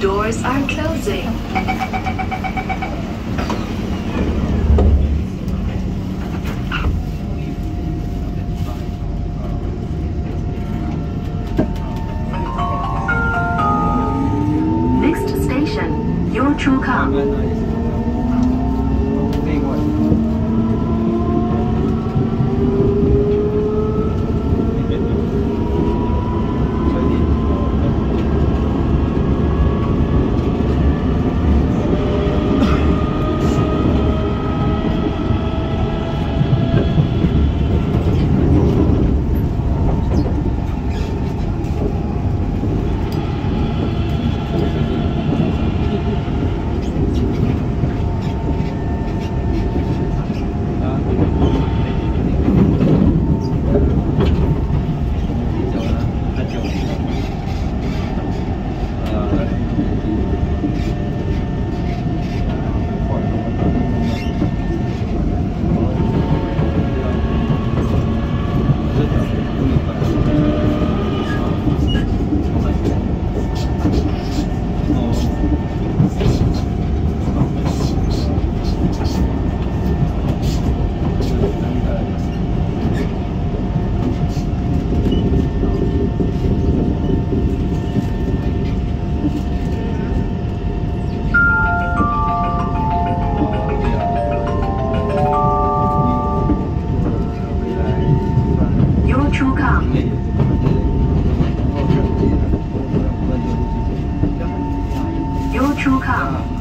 Doors are closing. Next station, Yio Chu Kang. 出康，又出康。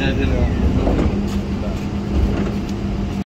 哎，对了。